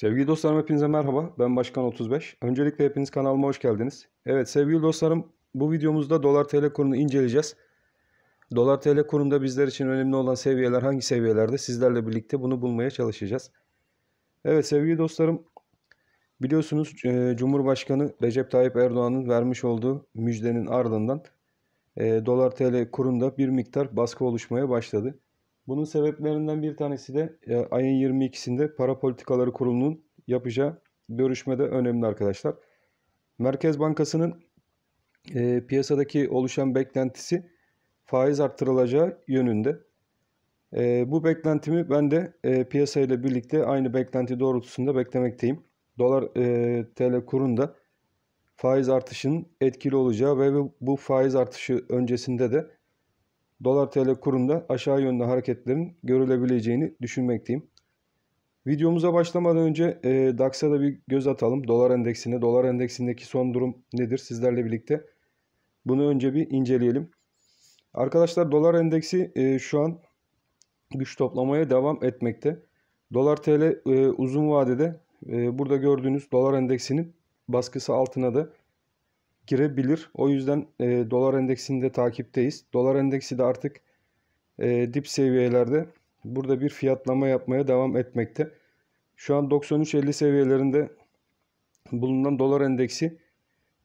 Sevgili dostlarım hepinize merhaba. Ben Başkan 35. Öncelikle hepiniz kanalıma hoş geldiniz. Evet sevgili dostlarım bu videomuzda dolar TL kurunu inceleyeceğiz. Dolar TL kurunda bizler için önemli olan seviyeler hangi seviyelerde sizlerle birlikte bunu bulmaya çalışacağız. Evet sevgili dostlarım biliyorsunuz e, Cumhurbaşkanı Recep Tayyip Erdoğan'ın vermiş olduğu müjdenin ardından e, dolar TL kurunda bir miktar baskı oluşmaya başladı. Bunun sebeplerinden bir tanesi de e, ayın 22'sinde Para Politikaları Kurulu'nun yapacağı görüşmede önemli arkadaşlar. Merkez Bankası'nın e, piyasadaki oluşan beklentisi faiz arttırılacağı yönünde. E, bu beklentimi ben de e, piyasayla birlikte aynı beklenti doğrultusunda beklemekteyim. Dolar e, TL kurunda faiz artışının etkili olacağı ve bu faiz artışı öncesinde de dolar TL kurunda aşağı yönlü hareketlerin görülebileceğini düşünmekteyim. Videomuza başlamadan önce e, DAX'a da bir göz atalım. Dolar endeksine, dolar endeksindeki son durum nedir sizlerle birlikte? Bunu önce bir inceleyelim. Arkadaşlar dolar endeksi e, şu an güç toplamaya devam etmekte. Dolar TL e, uzun vadede e, burada gördüğünüz dolar endeksinin baskısı altına da girebilir. O yüzden e, dolar endeksinde takipteyiz. Dolar endeksi de artık e, dip seviyelerde burada bir fiyatlama yapmaya devam etmekte. Şu an 93.50 seviyelerinde bulunan dolar endeksi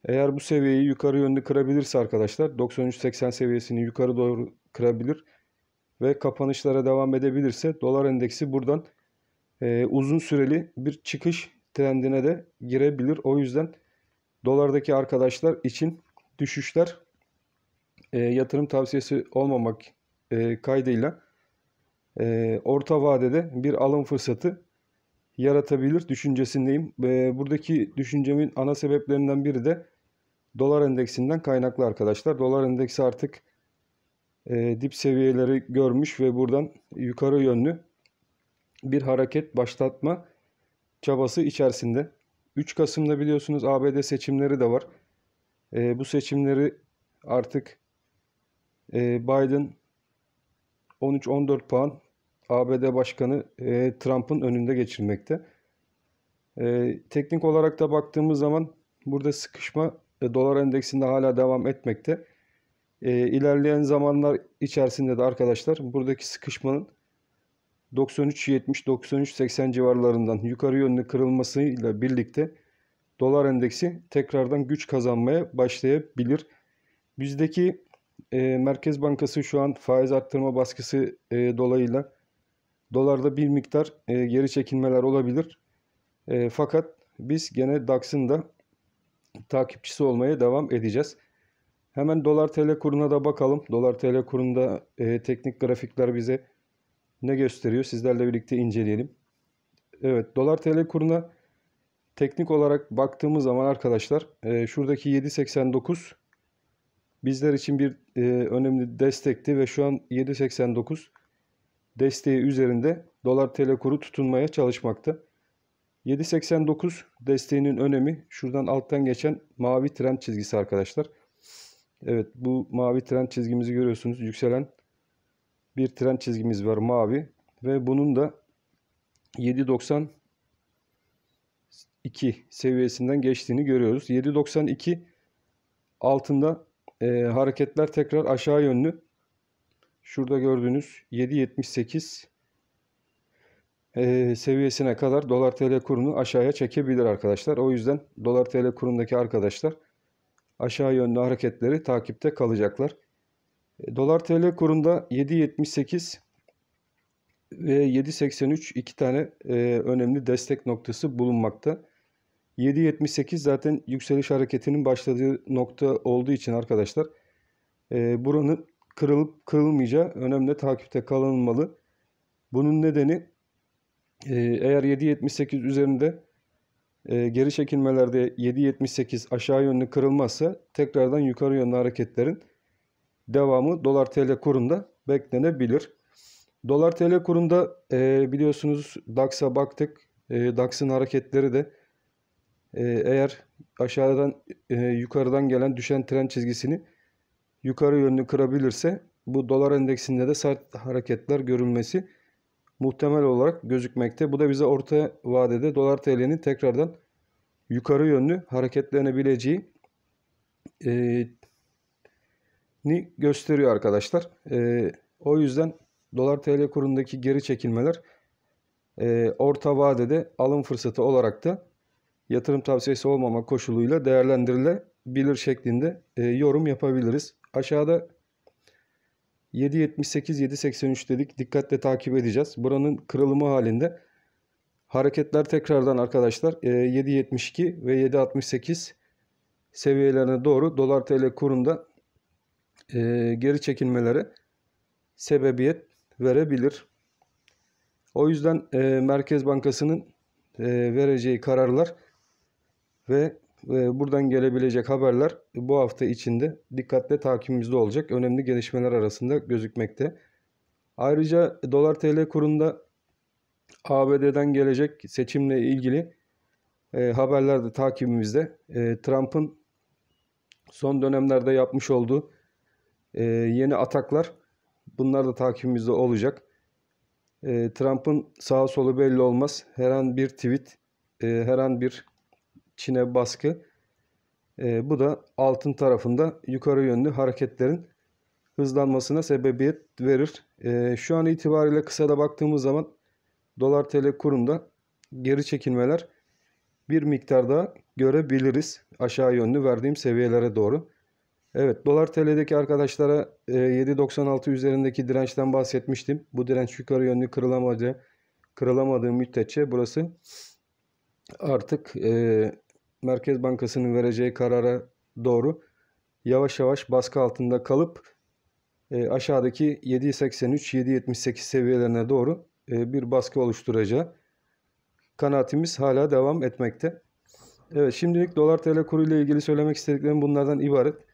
eğer bu seviyeyi yukarı yönlü kırabilirse arkadaşlar 93.80 seviyesini yukarı doğru kırabilir ve kapanışlara devam edebilirse dolar endeksi buradan e, uzun süreli bir çıkış trendine de girebilir. O yüzden dolardaki arkadaşlar için düşüşler e, yatırım tavsiyesi olmamak e, kaydıyla e, orta vadede bir alım fırsatı yaratabilir düşüncesindeyim. E, buradaki düşüncemin ana sebeplerinden biri de dolar endeksinden kaynaklı arkadaşlar. Dolar endeksi artık e, dip seviyeleri görmüş ve buradan yukarı yönlü bir hareket başlatma çabası içerisinde. 3 Kasım'da biliyorsunuz ABD seçimleri de var. E, bu seçimleri artık e, Biden 13-14 puan ABD Başkanı e, Trump'ın önünde geçirmekte. E, teknik olarak da baktığımız zaman burada sıkışma e, dolar endeksinde hala devam etmekte. E, ilerleyen zamanlar içerisinde de arkadaşlar buradaki sıkışmanın 93.70-93.80 civarlarından yukarı yönlü kırılmasıyla birlikte dolar endeksi tekrardan güç kazanmaya başlayabilir. Bizdeki e, Merkez Bankası şu an faiz arttırma baskısı e, dolayıyla dolarda bir miktar e, geri çekilmeler olabilir. E, fakat biz gene DAX'ın da takipçisi olmaya devam edeceğiz. Hemen dolar TL kuruna da bakalım. Dolar TL kurunda e, teknik grafikler bize ne gösteriyor? Sizlerle birlikte inceleyelim. Evet dolar TL kuruna teknik olarak baktığımız zaman arkadaşlar e, şuradaki 7.89 bizler için bir e, önemli destekti ve şu an 7.89 desteği üzerinde dolar TL kuru tutunmaya çalışmakta. 7.89 desteğinin önemi şuradan alttan geçen mavi trend çizgisi arkadaşlar. Evet bu mavi trend çizgimizi görüyorsunuz. Yükselen bir trend çizgimiz var mavi ve bunun da 7.92 seviyesinden geçtiğini görüyoruz. 7.92 altında e, hareketler tekrar aşağı yönlü. Şurada gördüğünüz 7.78 e, seviyesine kadar dolar TL kurunu aşağıya çekebilir arkadaşlar. O yüzden dolar TL kurundaki arkadaşlar aşağı yönlü hareketleri takipte kalacaklar. Dolar TL kurunda 7.78 ve 7.83 iki tane e, önemli destek noktası bulunmakta. 7.78 zaten yükseliş hareketinin başladığı nokta olduğu için arkadaşlar e, buranın kırılıp kırılmayacağı önemli takipte kalınmalı. Bunun nedeni e, eğer 7.78 üzerinde e, geri çekilmelerde 7.78 aşağı yönlü kırılmazsa tekrardan yukarı yönlü hareketlerin devamı dolar TL kurunda beklenebilir. Dolar TL kurunda e, biliyorsunuz DAX'a baktık. E, DAX'ın hareketleri de e, eğer aşağıdan e, yukarıdan gelen düşen trend çizgisini yukarı yönlü kırabilirse bu dolar endeksinde de sert hareketler görülmesi muhtemel olarak gözükmekte. Bu da bize orta vadede dolar TL'nin tekrardan yukarı yönlü hareketlenebileceği e, ni gösteriyor arkadaşlar. E, o yüzden dolar TL kurundaki geri çekilmeler e, orta vadede alım fırsatı olarak da yatırım tavsiyesi olmama koşuluyla değerlendirilebilir şeklinde e, yorum yapabiliriz. Aşağıda 7.78 7.83 dedik. Dikkatle takip edeceğiz. Buranın kırılımı halinde hareketler tekrardan arkadaşlar e, 7.72 ve 7.68 seviyelerine doğru dolar TL kurunda e, geri çekilmelere sebebiyet verebilir. O yüzden e, Merkez Bankası'nın e, vereceği kararlar ve e, buradan gelebilecek haberler bu hafta içinde dikkatle takibimizde olacak. Önemli gelişmeler arasında gözükmekte. Ayrıca dolar TL kurunda ABD'den gelecek seçimle ilgili e, haberler de takibimizde. E, Trump'ın son dönemlerde yapmış olduğu e, yeni ataklar bunlar da takibimizde olacak. E, Trump'ın sağ solu belli olmaz. Her an bir tweet, e, her an bir Çin'e baskı. E, bu da altın tarafında yukarı yönlü hareketlerin hızlanmasına sebebiyet verir. E, şu an itibariyle kısada baktığımız zaman dolar TL kurunda geri çekilmeler bir miktar daha görebiliriz. Aşağı yönlü verdiğim seviyelere doğru. Evet dolar TL'deki arkadaşlara e, 7.96 üzerindeki dirençten bahsetmiştim. Bu direnç yukarı yönlü kırılamadı. Kırılamadığı müddetçe burası artık e, Merkez Bankası'nın vereceği karara doğru yavaş yavaş baskı altında kalıp e, aşağıdaki 7.83-7.78 seviyelerine doğru e, bir baskı oluşturacağı kanaatimiz hala devam etmekte. Evet şimdilik dolar TL kuru ile ilgili söylemek istediklerim bunlardan ibaret.